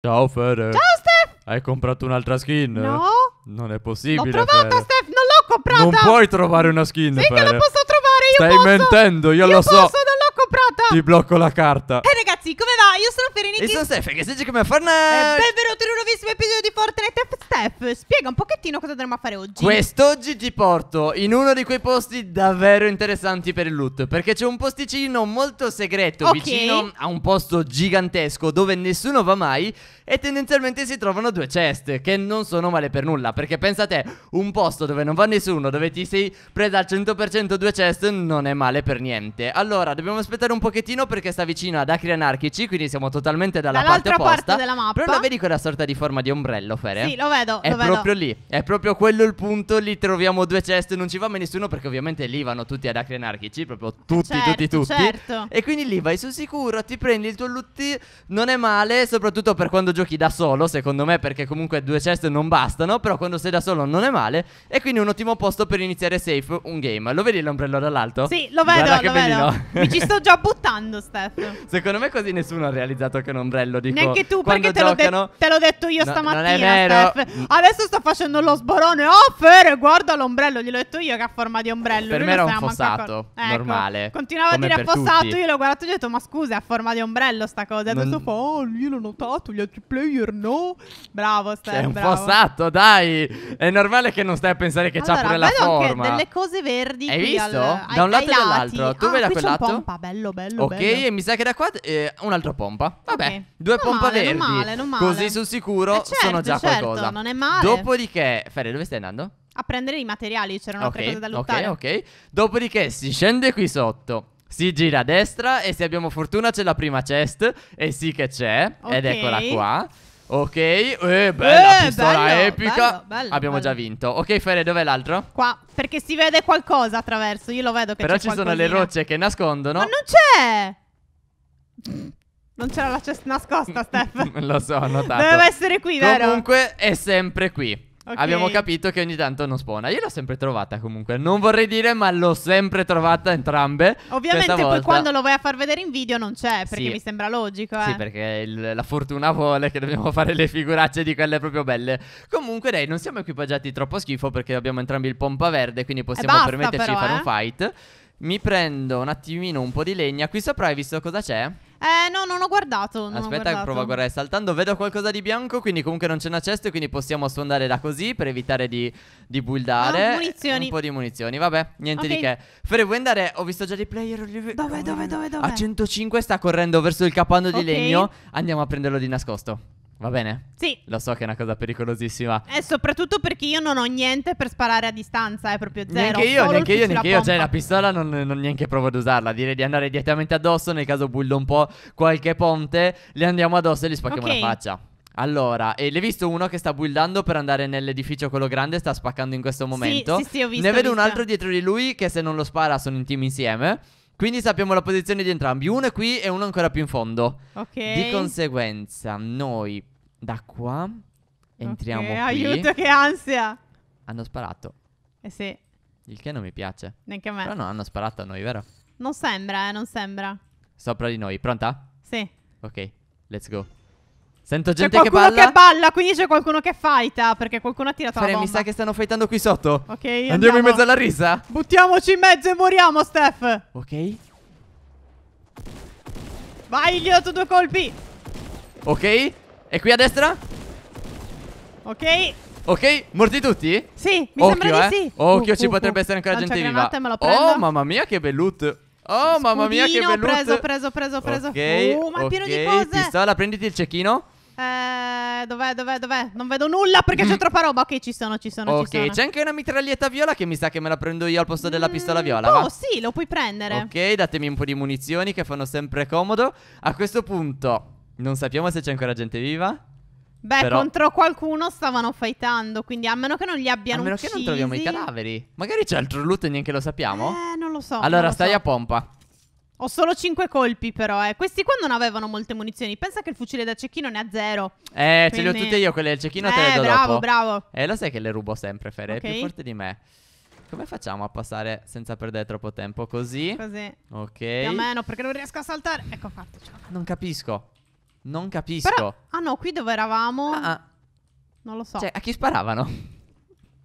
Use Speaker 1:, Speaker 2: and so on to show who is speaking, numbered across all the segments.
Speaker 1: Ciao Fere.
Speaker 2: Ciao Steph!
Speaker 1: Hai comprato un'altra skin?
Speaker 2: No?
Speaker 1: Non è
Speaker 2: L'ho
Speaker 1: possibile,
Speaker 2: trovata
Speaker 1: Fere.
Speaker 2: Steph, non l'ho comprata!
Speaker 1: Non puoi trovare una skin,
Speaker 2: Sì che
Speaker 1: Fere.
Speaker 2: la posso trovare, io
Speaker 1: Stai
Speaker 2: posso!
Speaker 1: mentendo, io
Speaker 2: Io
Speaker 1: lo so.
Speaker 2: posso, non l'ho comprata!
Speaker 1: Ti blocco la carta.
Speaker 2: Ehi ragazzi, come va? Io sono Fereniki
Speaker 3: E sono Stefano che si come
Speaker 2: e
Speaker 3: Fortnite
Speaker 2: benvenuti in un nuovissimo episodio di Fortnite F Steph Spiega un pochettino cosa dovremmo fare oggi
Speaker 3: Quest'oggi ti porto in uno di quei posti davvero interessanti per il loot Perché c'è un posticino molto segreto
Speaker 2: Ok.
Speaker 3: vicino a un posto gigantesco dove nessuno va mai E tendenzialmente si trovano due chest che non sono male per nulla Perché pensa a te, un posto dove non va nessuno, dove ti sei presa al 100% due chest non è male per niente Allora, dobbiamo aspettare un pochettino perché sta vicino ad Acri Anarchici Quindi siamo totalmente dalla parte
Speaker 2: Dall'altra
Speaker 3: opposta
Speaker 2: parte della mappa.
Speaker 3: Però la vedi quella sorta di forma di ombrello, Fere?
Speaker 2: Sì, lo vedo,
Speaker 3: È
Speaker 2: lo vedo
Speaker 3: proprio lì, è proprio quello il punto. Lì troviamo due chest. Non ci va mai nessuno perché ovviamente lì vanno tutti ad acri anarchici. Proprio tutti,
Speaker 2: Certo,
Speaker 3: tutti, tutti.
Speaker 2: certo.
Speaker 3: E quindi lì vai sul sicuro, ti prendi il tuo loot. Non è male, soprattutto per quando giochi da solo. Secondo me, perché comunque due chest non bastano. Però quando sei da solo non è male. E quindi un ottimo posto per iniziare safe un game. Lo vedi l'ombrello dall'alto?
Speaker 2: Sì, lo vedo,
Speaker 3: Guarda che
Speaker 2: lo vedo. Mi ci sto già buttando Steph
Speaker 3: Secondo me così nessuno ha realizzato che un ombrello dico
Speaker 2: Neanche tu
Speaker 3: quando
Speaker 2: perché te l'ho, de-
Speaker 3: giocano
Speaker 2: te l'ho detto io
Speaker 3: No,
Speaker 2: stamattina
Speaker 3: non è vero.
Speaker 2: Steph. Adesso sto facendo lo sborone Oh Fere guarda l'ombrello Gliel'ho detto io che ha forma di ombrello
Speaker 3: Per
Speaker 2: Lui
Speaker 3: me era un fossato.
Speaker 2: Ecco,
Speaker 3: normale,
Speaker 2: Continuava a dire fossato
Speaker 3: tutti.
Speaker 2: Io l'ho guardato e ho detto ma scusa è a forma di ombrello sta cosa E
Speaker 3: Non-
Speaker 2: adesso fa oh io l'ho notato Gli altri player no Bravo Steph
Speaker 3: Sei un
Speaker 2: bravo.
Speaker 3: fossato, dai. È normale che non stai a pensare che c'ha
Speaker 2: allora,
Speaker 3: pure la forma.
Speaker 2: anche delle cose verdi
Speaker 3: Hai visto?
Speaker 2: al-
Speaker 3: Da un lato e dall'altro. Tu
Speaker 2: ah,
Speaker 3: vedi da quel
Speaker 2: un
Speaker 3: lato?
Speaker 2: pompa, bello bello
Speaker 3: Ok,
Speaker 2: bello.
Speaker 3: e mi sa che da qua eh, un'altra pompa. Vabbè,
Speaker 2: Ok.
Speaker 3: due
Speaker 2: Non
Speaker 3: pompa
Speaker 2: male, non
Speaker 3: verdi.
Speaker 2: male, non male.
Speaker 3: Così sul sicuro
Speaker 2: Eh, certo,
Speaker 3: sono già
Speaker 2: certo,
Speaker 3: qualcosa.
Speaker 2: non è male.
Speaker 3: Dopodiché, Fere, dove stai andando?
Speaker 2: A prendere i materiali c'erano altre cose da
Speaker 3: ok,
Speaker 2: lottare
Speaker 3: ok. Dopodiché si scende qui sotto. Si gira a destra e se abbiamo fortuna c'è la prima chest. E sì che c'è. Ed
Speaker 2: Ok.
Speaker 3: eccola qua. Ok, eh, bella
Speaker 2: Eh,
Speaker 3: pistola
Speaker 2: bello,
Speaker 3: epica.
Speaker 2: bello, bello,
Speaker 3: Abbiamo già vinto. Ok, Fere, dov'è l'altro?
Speaker 2: Qua, perché si vede qualcosa attraverso. Io lo vedo che
Speaker 3: Però
Speaker 2: c'è
Speaker 3: ci sono le
Speaker 2: qualcosina.
Speaker 3: rocce che nascondono.
Speaker 2: Ma non c'è! Non c'era la cesta nascosta, Steph.
Speaker 3: Lo so, ho notato.
Speaker 2: Doveva essere qui, vero?
Speaker 3: Comunque è sempre qui.
Speaker 2: Ok.
Speaker 3: Abbiamo capito che ogni tanto non spawna. Io l'ho sempre trovata comunque. Non vorrei dire, ma l'ho sempre trovata entrambe.
Speaker 2: Ovviamente poi
Speaker 3: volta-
Speaker 2: quando lo vai a far vedere in video non c'è, perché
Speaker 3: Sì.
Speaker 2: mi sembra logico, eh.
Speaker 3: Sì, perché il- la fortuna vuole che dobbiamo fare le figuracce di quelle proprio belle. Comunque, dai, non siamo equipaggiati troppo schifo perché abbiamo entrambi il pompa verde, quindi possiamo
Speaker 2: basta,
Speaker 3: permetterci
Speaker 2: però,
Speaker 3: di fare
Speaker 2: eh.
Speaker 3: un fight. Mi prendo un attimino un po' di legna. Qui sopra hai visto cosa c'è?
Speaker 2: Eh, no, non ho guardato. Non ho
Speaker 3: Aspetta,
Speaker 2: guardato.
Speaker 3: provo a guardare saltando. Vedo qualcosa di bianco, quindi comunque non c'è una cesta, quindi possiamo sfondare da così per evitare di, di buildare.
Speaker 2: Munizioni.
Speaker 3: Un po' di munizioni, vabbè, niente
Speaker 2: Ok.
Speaker 3: di che. Fere, vuoi andare? Ho visto già dei player.
Speaker 2: Dove, dove, dove, dove?
Speaker 3: A 105 sta correndo verso il capanno di
Speaker 2: Ok.
Speaker 3: legno. Andiamo a prenderlo di nascosto. Va bene?
Speaker 2: Sì.
Speaker 3: Lo so che è una cosa pericolosissima.
Speaker 2: E soprattutto perché io non ho niente per sparare a distanza, è proprio zero.
Speaker 3: Neanche io,
Speaker 2: solo
Speaker 3: neanche io, neanche io. Cioè, la pistola non, non neanche provo ad usarla. Direi di andare direttamente addosso. Nel caso bullo un po' qualche ponte, li andiamo addosso e li spacchiamo
Speaker 2: Ok.
Speaker 3: la faccia. Allora, e l'hai visto uno che sta buildando per andare nell'edificio quello grande, sta spaccando in questo momento.
Speaker 2: sì, sì, ho visto,
Speaker 3: Ne vedo un
Speaker 2: visto.
Speaker 3: altro dietro di lui che se non lo spara sono in team insieme. Quindi sappiamo la posizione di entrambi. Uno è qui e uno ancora più in fondo.
Speaker 2: Ok.
Speaker 3: Di conseguenza, noi da qua entriamo
Speaker 2: Ok,
Speaker 3: qui.
Speaker 2: Aiuto, che ansia.
Speaker 3: Hanno sparato.
Speaker 2: Eh sì,
Speaker 3: Il che non mi piace.
Speaker 2: neanche a me.
Speaker 3: Però no, hanno sparato a noi, vero?
Speaker 2: Non sembra, eh, non sembra.
Speaker 3: Sopra di noi. Pronta?
Speaker 2: Sì.
Speaker 3: Ok, let's go. Sento
Speaker 2: C'è
Speaker 3: gente che
Speaker 2: qualcuno
Speaker 3: balla.
Speaker 2: che balla, quindi c'è qualcuno che fighta, perché qualcuno ha tirato
Speaker 3: Fere,
Speaker 2: la
Speaker 3: mi
Speaker 2: bomba.
Speaker 3: sa che stanno fightando qui sotto.
Speaker 2: Ok,
Speaker 3: Andiamo,
Speaker 2: andiamo
Speaker 3: in mezzo alla risa?
Speaker 2: Buttiamoci in mezzo e moriamo, Steph.
Speaker 3: Ok.
Speaker 2: Vai, gli ho dato due colpi.
Speaker 3: Ok. E qui a destra?
Speaker 2: Ok.
Speaker 3: Ok, morti tutti?
Speaker 2: Sì, mi
Speaker 3: Occhio,
Speaker 2: sembra
Speaker 3: eh.
Speaker 2: di sì.
Speaker 3: Occhio,
Speaker 2: Uh,
Speaker 3: ci
Speaker 2: uh,
Speaker 3: potrebbe
Speaker 2: uh.
Speaker 3: essere ancora gente viva. Oh, mamma mia, che bel loot. Oh, mamma mia, che
Speaker 2: Scudino,
Speaker 3: bel loot.
Speaker 2: preso, preso, preso, preso.
Speaker 3: Ok,
Speaker 2: Uh, ma è pieno di cose.
Speaker 3: Pistola, prenditi il cecchino.
Speaker 2: Eh, dov'è, dov'è, dov'è? Non vedo nulla perché c'è troppa roba. Ok, ci sono, ci sono, ci
Speaker 3: Ok, c'è anche una mitraglietta viola che mi sa che me la prendo io al posto della
Speaker 2: Mm,
Speaker 3: pistola viola.
Speaker 2: Oh,
Speaker 3: va?
Speaker 2: sì, lo puoi prendere.
Speaker 3: Ok, datemi un po' di munizioni che fanno sempre comodo. A questo punto, non sappiamo se c'è ancora gente viva.
Speaker 2: Beh,
Speaker 3: Però-
Speaker 2: contro qualcuno stavano fightando, quindi a meno che non li
Speaker 3: A
Speaker 2: abbiano
Speaker 3: meno
Speaker 2: uccisi.
Speaker 3: che non troviamo i cadaveri. Magari c'è altro loot e neanche lo sappiamo.
Speaker 2: Eh, non lo so.
Speaker 3: allora,
Speaker 2: lo
Speaker 3: stai
Speaker 2: so.
Speaker 3: a pompa.
Speaker 2: Ho solo 5 colpi, però, eh. Questi qua non avevano molte munizioni. Pensa che il fucile da cecchino ne ha zero.
Speaker 3: Eh, ce li ho
Speaker 2: Quindi-
Speaker 3: tutte io, quelle del cecchino te
Speaker 2: eh,
Speaker 3: le do
Speaker 2: bravo,
Speaker 3: dopo.
Speaker 2: bravo.
Speaker 3: Eh, lo sai che le rubo sempre, Fere, è
Speaker 2: Ok.
Speaker 3: più forte di me. Come facciamo a passare senza perdere troppo tempo? Così?
Speaker 2: Così.
Speaker 3: Ok.
Speaker 2: Più o meno, perché non riesco a saltare. Ecco fatto. fatta.
Speaker 3: Non capisco. Non capisco.
Speaker 2: Però, ah no, qui dove eravamo?
Speaker 3: Ah, ah,
Speaker 2: Non lo so.
Speaker 3: Cioè, a chi sparavano?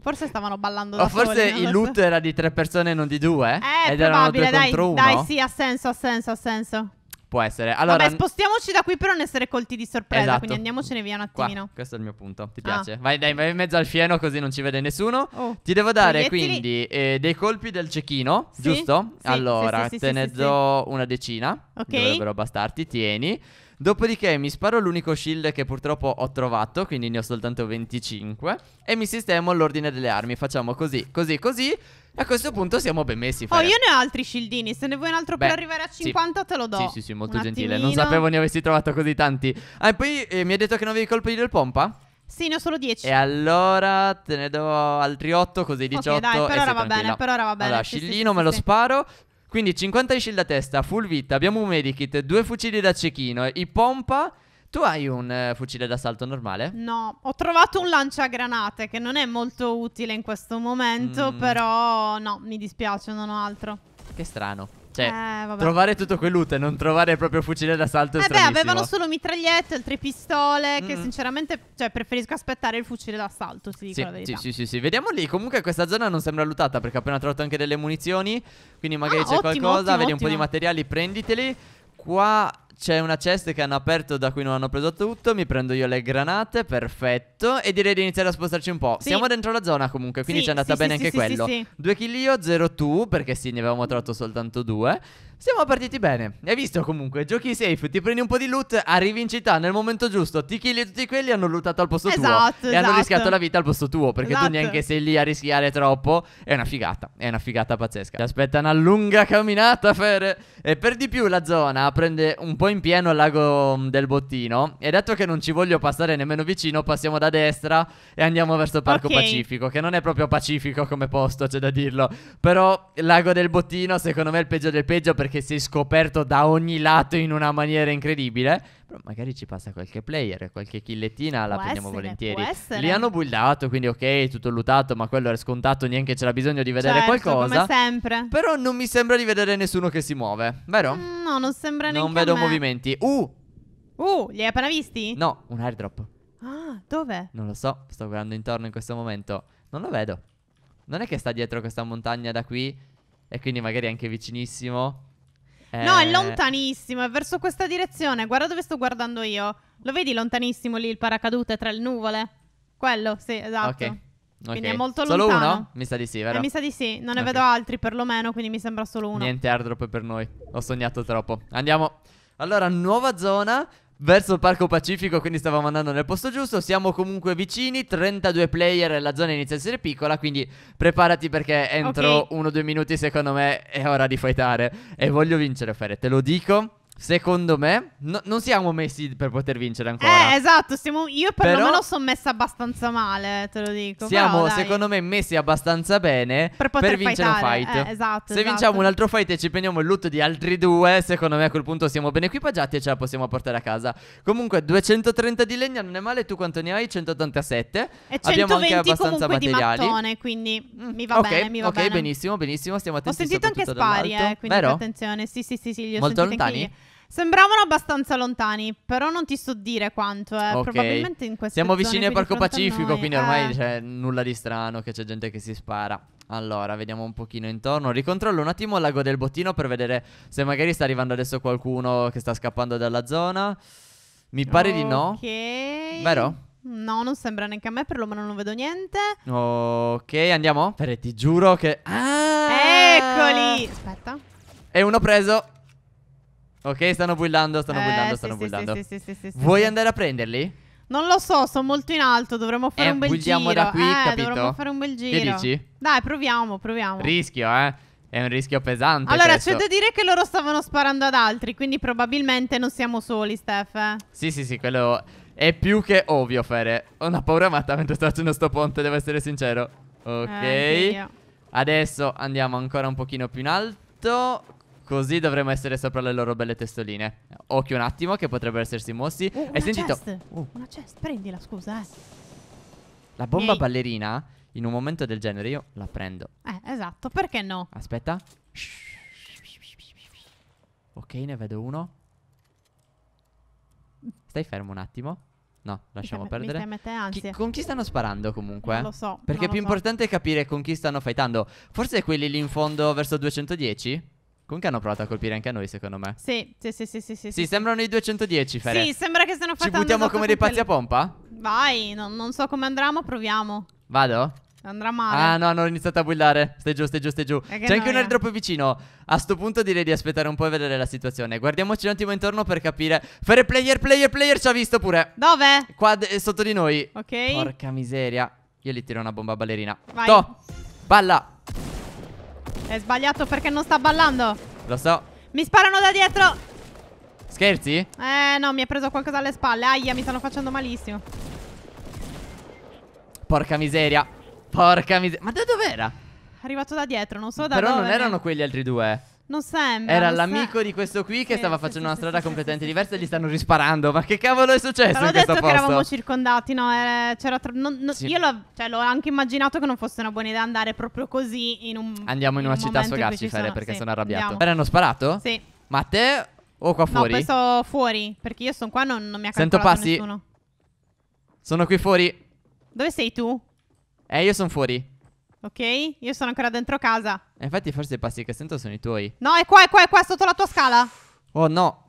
Speaker 2: Forse stavano ballando
Speaker 3: O
Speaker 2: da
Speaker 3: forse
Speaker 2: soli,
Speaker 3: il
Speaker 2: lo
Speaker 3: loot
Speaker 2: so.
Speaker 3: era di tre persone e non di due?
Speaker 2: Eh,
Speaker 3: Ed erano
Speaker 2: probabile,
Speaker 3: due
Speaker 2: dai,
Speaker 3: contro uno?
Speaker 2: dai, sì, ha senso, ha senso, ha senso.
Speaker 3: Può essere. Allora,
Speaker 2: Vabbè, spostiamoci da qui per non essere colti di sorpresa,
Speaker 3: Esatto.
Speaker 2: quindi andiamocene via un
Speaker 3: qua,
Speaker 2: attimino.
Speaker 3: questo è il mio punto. Ti
Speaker 2: Ah.
Speaker 3: piace? Vai, dai, vai in mezzo al fieno così non ci vede nessuno.
Speaker 2: Oh.
Speaker 3: Ti devo dare
Speaker 2: Proiettili.
Speaker 3: quindi eh, dei colpi del cecchino,
Speaker 2: Sì,
Speaker 3: giusto?
Speaker 2: sì,
Speaker 3: allora,
Speaker 2: sì,
Speaker 3: te ne do una decina.
Speaker 2: Ok.
Speaker 3: Dovrebbero bastarti, tieni. Dopodiché mi sparo l'unico shield che purtroppo ho trovato, quindi ne ho soltanto 25. E mi sistemo l'ordine delle armi. Facciamo così, così, così. E a questo punto siamo ben messi.
Speaker 2: Oh,
Speaker 3: Fere.
Speaker 2: io ne ho altri shieldini. Se ne vuoi un altro per
Speaker 3: Beh,
Speaker 2: arrivare a
Speaker 3: sì.
Speaker 2: 50, te lo do.
Speaker 3: Sì, sì, sì, molto
Speaker 2: Un
Speaker 3: gentile. Non
Speaker 2: attimino.
Speaker 3: sapevo ne avessi trovato così tanti. Ah, e poi eh, mi hai detto che non avevi colpi del pompa?
Speaker 2: Sì, ne ho solo 10.
Speaker 3: E allora te ne do altri 8, così 18.
Speaker 2: Ok, dai, per ora va
Speaker 3: tranquilla.
Speaker 2: bene, per ora va bene.
Speaker 3: Allora,
Speaker 2: Sì, sì,
Speaker 3: scillino
Speaker 2: sì,
Speaker 3: me
Speaker 2: sì,
Speaker 3: lo
Speaker 2: sì.
Speaker 3: sparo. Quindi 50 di shield a testa, full vita. Abbiamo un medikit, due fucili da cecchino. I pompa. Tu hai un eh, fucile d'assalto normale?
Speaker 2: No, ho trovato un lanciagranate che non è molto utile in questo momento,
Speaker 3: Mm.
Speaker 2: però no, mi dispiace, non ho altro.
Speaker 3: Che strano. Cioè,
Speaker 2: eh, vabbè.
Speaker 3: trovare tutto quel loot e non trovare il proprio fucile d'assalto è
Speaker 2: Eh beh, avevano solo mitragliette, altre pistole, che
Speaker 3: Mm.
Speaker 2: sinceramente, cioè, preferisco aspettare il fucile d'assalto,
Speaker 3: Sì, sì, sì, sì, sì. Vediamo lì. Comunque questa zona non sembra lootata perché ho appena trovato anche delle munizioni. Quindi magari
Speaker 2: Ah,
Speaker 3: c'è
Speaker 2: ottimo,
Speaker 3: qualcosa.
Speaker 2: ottimo,
Speaker 3: Vedi un po' di
Speaker 2: ottimo.
Speaker 3: materiali, prenditeli. Qua c'è una chest che hanno aperto da cui non hanno preso tutto. Mi prendo io le granate, perfetto. E direi di iniziare a spostarci un po'.
Speaker 2: Sì.
Speaker 3: Siamo dentro la zona comunque, quindi
Speaker 2: Sì,
Speaker 3: ci è andata
Speaker 2: sì,
Speaker 3: bene anche quello.
Speaker 2: sì, sì.
Speaker 3: Due kill io, zero tu, perché sì, ne avevamo trovato soltanto due. Siamo partiti bene. Hai visto comunque, giochi safe, ti prendi un po' di loot, arrivi in città nel momento giusto, ti killi tutti quelli hanno lootato al posto tuo.
Speaker 2: Esatto,
Speaker 3: E hanno
Speaker 2: esatto.
Speaker 3: rischiato la vita al posto tuo, perché tu
Speaker 2: Esatto.
Speaker 3: neanche sei lì a rischiare troppo. È una figata, è una figata pazzesca. Ti aspetta una lunga camminata, Fere. E per di più la zona prende un po' in pieno il lago mm, del bottino. E dato che non ci voglio passare nemmeno vicino, passiamo da destra e andiamo verso il Parco
Speaker 2: Ok.
Speaker 3: Pacifico. Che non è proprio pacifico come posto, c'è da dirlo. Però il lago del bottino, secondo me, è il peggio del peggio perché sei scoperto da ogni lato in una maniera incredibile. Però magari ci passa qualche player, qualche killettina la
Speaker 2: Può
Speaker 3: prendiamo
Speaker 2: essere,
Speaker 3: volentieri. Li hanno buildato, quindi ok, tutto lutato, ma quello era scontato, neanche c'era bisogno di vedere
Speaker 2: Certo,
Speaker 3: qualcosa.
Speaker 2: come sempre.
Speaker 3: Però non mi sembra di vedere nessuno che si muove, vero?
Speaker 2: Mm, no, non sembra neanche
Speaker 3: non vedo movimenti. Uh,
Speaker 2: Uh, li hai appena visti?
Speaker 3: no, un airdrop.
Speaker 2: Ah, dove?
Speaker 3: Non lo so, sto guardando intorno in questo momento. Non lo vedo. Non è che sta dietro questa montagna da qui e quindi magari anche vicinissimo.
Speaker 2: No, è
Speaker 3: Eh,
Speaker 2: lontanissimo, è verso questa direzione. Guarda dove sto guardando io. Lo vedi lontanissimo lì il paracadute tra le nuvole? Quello, sì, esatto.
Speaker 3: Ok.
Speaker 2: Quindi è molto
Speaker 3: Solo
Speaker 2: lontano.
Speaker 3: uno? Mi sa di sì, vero?
Speaker 2: Eh, mi sa di sì, non ne
Speaker 3: Ok.
Speaker 2: vedo altri perlomeno, quindi mi sembra solo uno.
Speaker 3: Niente airdrop per noi. Ho sognato troppo. Andiamo. Allora, nuova zona. Verso il Parco Pacifico, quindi stavamo andando nel posto giusto. Siamo comunque vicini. 32 player e la zona inizia a essere piccola. Quindi preparati perché entro
Speaker 2: Ok.
Speaker 3: uno o due minuti, secondo me, è ora di fightare. E voglio vincere, Fere. Te lo dico. Secondo me, no- non siamo messi per poter vincere ancora.
Speaker 2: Eh, esatto, stiamo- io perlomeno
Speaker 3: Però-
Speaker 2: sono messa abbastanza male, te lo dico.
Speaker 3: Siamo,
Speaker 2: però,
Speaker 3: secondo me, messi abbastanza bene
Speaker 2: Per poter
Speaker 3: vincere un fight.
Speaker 2: eh, esatto,
Speaker 3: Se
Speaker 2: esatto.
Speaker 3: vinciamo un altro fight e ci prendiamo il loot di altri due, secondo me a quel punto siamo ben equipaggiati e ce la possiamo portare a casa. Comunque, 230 di legna non è male. Tu quanto ne hai? 187.
Speaker 2: E
Speaker 3: Abbiamo anche
Speaker 2: 120
Speaker 3: abbastanza materiali.
Speaker 2: di mattone, quindi
Speaker 3: Mm,
Speaker 2: mi va
Speaker 3: ok,
Speaker 2: bene, mi va
Speaker 3: ok,
Speaker 2: bene.
Speaker 3: benissimo, benissimo. Stiamo
Speaker 2: Ho
Speaker 3: attenti
Speaker 2: sentito anche spari, eh, quindi attenzione. Sì, sì, sì, sì, li ho
Speaker 3: Molto lontani?
Speaker 2: io. Sembravano abbastanza lontani, però non ti so dire quanto, eh.
Speaker 3: Ok.
Speaker 2: Probabilmente in queste
Speaker 3: Siamo vicini al Parco Pacifico, quindi ormai
Speaker 2: eh.
Speaker 3: c'è nulla di strano che c'è gente che si spara. Allora, vediamo un pochino intorno. Ricontrollo un attimo il lago del bottino per vedere se magari sta arrivando adesso qualcuno che sta scappando dalla zona. Mi pare di no.
Speaker 2: Ok.
Speaker 3: Vero?
Speaker 2: No, non sembra neanche a me, perlomeno non vedo niente.
Speaker 3: Ok, andiamo. Fere, ti giuro che. Ah!
Speaker 2: Eccoli! Aspetta.
Speaker 3: E uno preso. Ok, stanno buillando, stanno
Speaker 2: Eh,
Speaker 3: buillando,
Speaker 2: sì,
Speaker 3: stanno
Speaker 2: sì,
Speaker 3: buillando.
Speaker 2: sì, sì, sì, sì, sì,
Speaker 3: Vuoi
Speaker 2: sì.
Speaker 3: andare a prenderli?
Speaker 2: Non lo so, sono molto in alto, dovremmo fare
Speaker 3: Eh,
Speaker 2: un bel giro.
Speaker 3: da qui,
Speaker 2: eh,
Speaker 3: capito?
Speaker 2: dovremmo fare un bel giro.
Speaker 3: Che dici?
Speaker 2: Dai, proviamo, proviamo.
Speaker 3: Rischio, eh. È un rischio pesante.
Speaker 2: allora,
Speaker 3: questo.
Speaker 2: c'è da dire che loro stavano sparando ad altri, quindi probabilmente non siamo soli, Steph. eh.
Speaker 3: Sì, sì, sì, quello è più che ovvio, Fere. Ho una paura matta mentre sto facendo sto ponte, devo essere sincero. Ok.
Speaker 2: Eh.
Speaker 3: Adesso andiamo ancora un pochino più in alto. Così dovremo essere sopra le loro belle testoline. Occhio un attimo che potrebbero essersi mossi.
Speaker 2: Uh,
Speaker 3: Hai
Speaker 2: una
Speaker 3: sentito?
Speaker 2: chest.
Speaker 3: Uh,
Speaker 2: Una chest, prendila, scusa, eh.
Speaker 3: la bomba
Speaker 2: Miei.
Speaker 3: ballerina, in un momento del genere, io la prendo.
Speaker 2: Eh, esatto, perché no?
Speaker 3: Aspetta. Ok, ne vedo uno. Stai fermo un attimo. No, lasciamo
Speaker 2: Mi
Speaker 3: perdere.
Speaker 2: Mi stai a me
Speaker 3: Chi- con chi stanno sparando comunque?
Speaker 2: Non lo so.
Speaker 3: Perché è più
Speaker 2: so.
Speaker 3: importante capire con chi stanno fightando. Forse quelli lì in fondo verso 210? Comunque hanno provato a colpire anche a noi, secondo me.
Speaker 2: Sì, sì, sì, sì, sì. Sì,
Speaker 3: Sì, sembrano i 210, Fere.
Speaker 2: Sì, sembra che stiano
Speaker 3: Ci
Speaker 2: facendo
Speaker 3: buttiamo
Speaker 2: esatto
Speaker 3: come dei pazzi a pompa?
Speaker 2: Vai, non, non so come andrà, ma proviamo.
Speaker 3: Vado?
Speaker 2: Andrà male.
Speaker 3: Ah no, hanno iniziato a bullare. Stai giù, stai giù, stai giù. C'è anche un
Speaker 2: noia.
Speaker 3: airdrop vicino. A sto punto direi di aspettare un po' e vedere la situazione. Guardiamoci un attimo intorno per capire. Fare player, player, player ci ha visto pure.
Speaker 2: Dove?
Speaker 3: Qua sotto di noi.
Speaker 2: Ok.
Speaker 3: Porca miseria. Io gli tiro una bomba ballerina.
Speaker 2: Vai.
Speaker 3: To. Balla.
Speaker 2: È sbagliato perché non sta ballando.
Speaker 3: Lo so.
Speaker 2: Mi sparano da dietro.
Speaker 3: Scherzi?
Speaker 2: Eh, no, mi ha preso qualcosa alle spalle. Aia, mi stanno facendo malissimo.
Speaker 3: Porca miseria. Porca miseria. Ma da dov'era?
Speaker 2: È arrivato da dietro, non so da
Speaker 3: Però
Speaker 2: dove.
Speaker 3: non erano quegli altri due.
Speaker 2: Non sembra.
Speaker 3: Era
Speaker 2: non
Speaker 3: l'amico
Speaker 2: se-
Speaker 3: di questo qui che
Speaker 2: Sì,
Speaker 3: stava
Speaker 2: sì,
Speaker 3: facendo
Speaker 2: sì,
Speaker 3: una strada completamente diversa e gli stanno risparando. Ma che cavolo è successo in questo
Speaker 2: detto che eravamo
Speaker 3: posto?
Speaker 2: circondati, no? era- c'era tro- non- non-. Io l'ho, cioè, l'ho anche immaginato che non fosse una buona idea andare proprio così in un.
Speaker 3: Andiamo in una
Speaker 2: un
Speaker 3: città a
Speaker 2: in
Speaker 3: sfogarci,
Speaker 2: ci
Speaker 3: Fere,
Speaker 2: sono-
Speaker 3: perché sono arrabbiato.
Speaker 2: andiamo.
Speaker 3: Hanno sparato?
Speaker 2: Sì.
Speaker 3: Ma a te o qua
Speaker 2: No,
Speaker 3: fuori?
Speaker 2: penso fuori. Perché io sono qua, non, non mi ha
Speaker 3: Sento passi.
Speaker 2: nessuno.
Speaker 3: Sono qui fuori.
Speaker 2: Dove sei tu?
Speaker 3: Eh, io sono fuori.
Speaker 2: Ok? Io sono ancora dentro casa.
Speaker 3: E infatti forse i passi che sento sono i tuoi.
Speaker 2: No, è qua, è qua, è qua, sotto la tua scala.
Speaker 3: Oh no.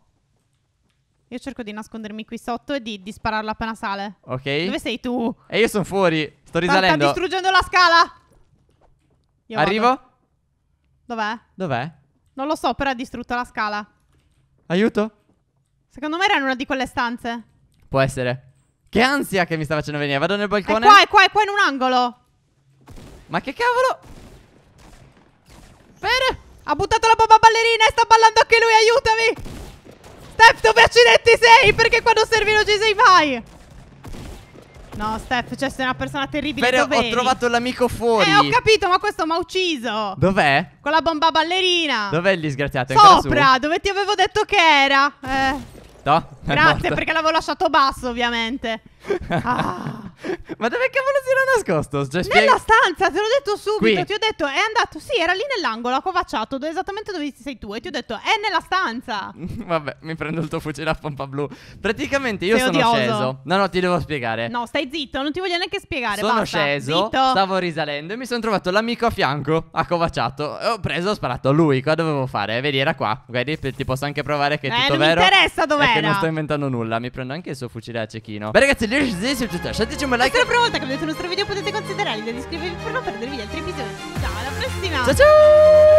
Speaker 2: Io cerco di nascondermi qui sotto e di, di spararlo appena sale.
Speaker 3: Ok.
Speaker 2: Dove sei tu?
Speaker 3: E io sono fuori. Sto
Speaker 2: Sta- Sta
Speaker 3: risalendo.
Speaker 2: distruggendo la scala. Io
Speaker 3: Arrivo?
Speaker 2: vado. Dov'è?
Speaker 3: Dov'è?
Speaker 2: Non lo so, però ha distrutto la scala.
Speaker 3: Aiuto?
Speaker 2: Secondo me era in una di quelle stanze.
Speaker 3: Può essere. Che ansia che mi sta facendo venire. Vado nel
Speaker 2: È
Speaker 3: balcone.
Speaker 2: qua, è qua, è qua in un angolo.
Speaker 3: Ma che cavolo?
Speaker 2: Bene. Ha buttato la bomba ballerina e sta ballando anche lui, aiutami. Steph, dove accidenti sei? Perché quando servi non ci sei mai? No, Steph, cioè sei una persona terribile.
Speaker 3: Fere, ho trovato l'amico fuori.
Speaker 2: Eh, ho capito, ma questo mi ha ucciso.
Speaker 3: Dov'è?
Speaker 2: Con la bomba ballerina.
Speaker 3: Dov'è il disgraziato? È
Speaker 2: Sopra, dove ti avevo detto che era. Eh?
Speaker 3: No,
Speaker 2: grazie,
Speaker 3: morto.
Speaker 2: perché l'avevo lasciato basso, ovviamente. Ah.
Speaker 3: Ma dove cavolo si era nascosto? Cioè, spiega-
Speaker 2: Nella stanza, te l'ho detto subito.
Speaker 3: Qui?
Speaker 2: Ti ho detto, è andato. Sì, era lì nell'angolo, accovacciato, dove- esattamente dove sei tu. E ti ho detto, è nella stanza.
Speaker 3: Vabbè, mi prendo il tuo fucile a pompa blu. Praticamente io
Speaker 2: Sei
Speaker 3: sono
Speaker 2: odioso.
Speaker 3: sceso. No, no, ti devo spiegare.
Speaker 2: No, stai zitto, non ti voglio neanche spiegare.
Speaker 3: Sono
Speaker 2: basta.
Speaker 3: sceso,
Speaker 2: Zitto.
Speaker 3: stavo risalendo e mi sono trovato l'amico a fianco, accovacciato. E ho preso, ho sparato a lui. Cosa dovevo fare? Vedi, era qua. Guardi, ti posso anche provare che è
Speaker 2: Eh,
Speaker 3: tutto
Speaker 2: non mi
Speaker 3: vero.
Speaker 2: interessa
Speaker 3: E che
Speaker 2: dov'era.
Speaker 3: non sto inventando nulla. Mi prendo anche il suo fucile a cecchino. Beh, ragazzi, lasciateci un bel
Speaker 2: Se è
Speaker 3: like.
Speaker 2: la prima volta che vedete il nostro video potete considerare di iscrivervi per non perdervi gli altri episodi. Ciao, alla prossima!
Speaker 3: Ciao ciao!